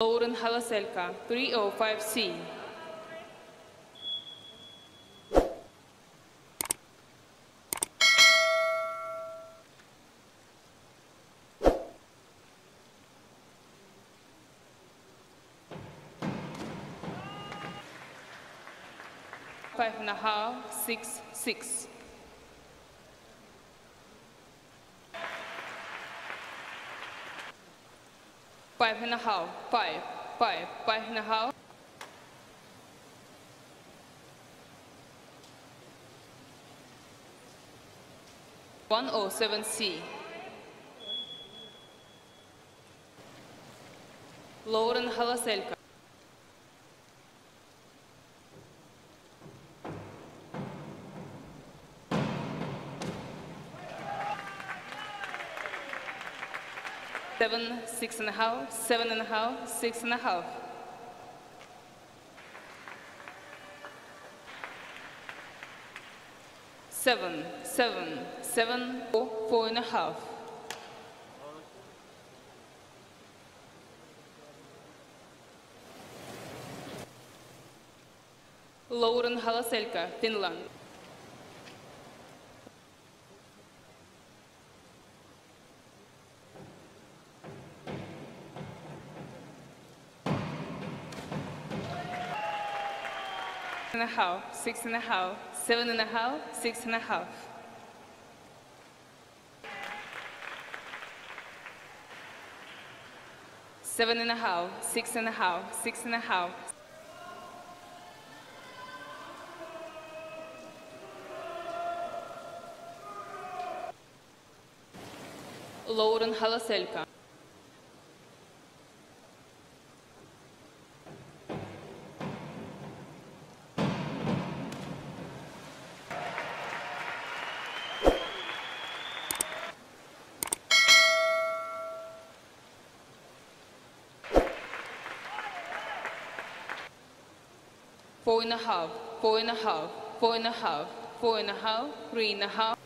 Lauren Hallaselka, 305C. Five and a half, six, six. Five and a half, five, five, five and a half. One oh seven C. Lauren Hallaselka. Seven, six and a half, seven and a half, six and a half. Seven, seven, seven, four, four and a half. Lauren Hallaselka, Finland. And a half, six and a half, seven and a half, six and a half. Seven and a half, six and a half, six and a half. Lauren Hallaselka. Four and a half, four and a half, four and a half, four and a half, three and a half.